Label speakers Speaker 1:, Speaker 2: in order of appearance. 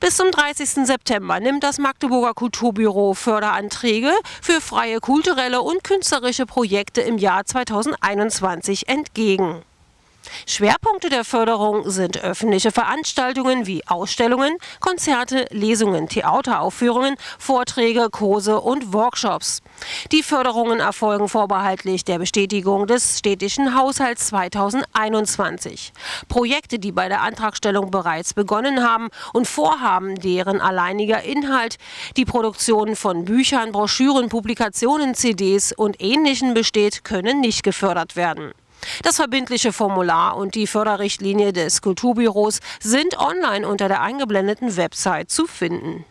Speaker 1: Bis zum 30. September nimmt das Magdeburger Kulturbüro Förderanträge für freie kulturelle und künstlerische Projekte im Jahr 2021 entgegen. Schwerpunkte der Förderung sind öffentliche Veranstaltungen wie Ausstellungen, Konzerte, Lesungen, Theateraufführungen, Vorträge, Kurse und Workshops. Die Förderungen erfolgen vorbehaltlich der Bestätigung des städtischen Haushalts 2021. Projekte, die bei der Antragstellung bereits begonnen haben und Vorhaben, deren alleiniger Inhalt die Produktion von Büchern, Broschüren, Publikationen, CDs und Ähnlichem besteht, können nicht gefördert werden. Das verbindliche Formular und die Förderrichtlinie des Kulturbüros sind online unter der eingeblendeten Website zu finden.